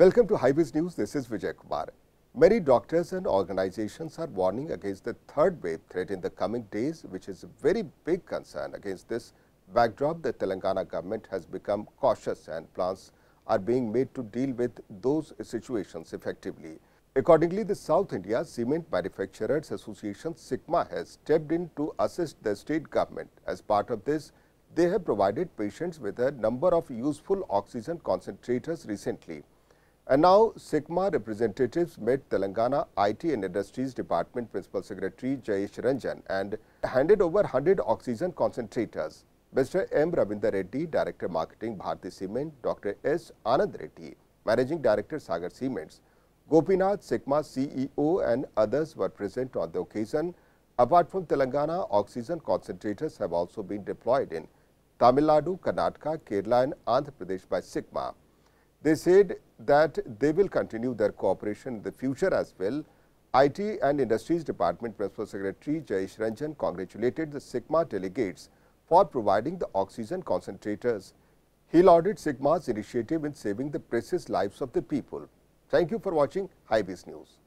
Welcome to HyBiz News. This is Vijay Kumar. Many doctors and organizations are warning against the third wave threat in the coming days, which is a very big concern. Against this backdrop, the Telangana government has become cautious and plans are being made to deal with those situations effectively. Accordingly, the South India Cement Manufacturers Association SICMA has stepped in to assist the state government. As part of this, they have provided patients with a number of useful oxygen concentrators recently. And now, SICMA representatives met Telangana IT and Industries Department Principal Secretary Jayesh Ranjan and handed over 100 oxygen concentrators. Mr. M. Ravinder Reddy, Director Marketing Bharti Cement, Dr. S. Anand Reddy, Managing Director Sagar Cements, Gopinath, SICMA CEO and others were present on the occasion. Apart from Telangana, oxygen concentrators have also been deployed in Tamil Nadu, Karnataka, Kerala and Andhra Pradesh by SICMA. They said that they will continue their cooperation in the future as well. IT and Industries Department Principal Secretary Jayesh Ranjan congratulated the SICMA delegates for providing the oxygen concentrators. He lauded SICMA's initiative in saving the precious lives of the people. Thank you for watching HyBiz News.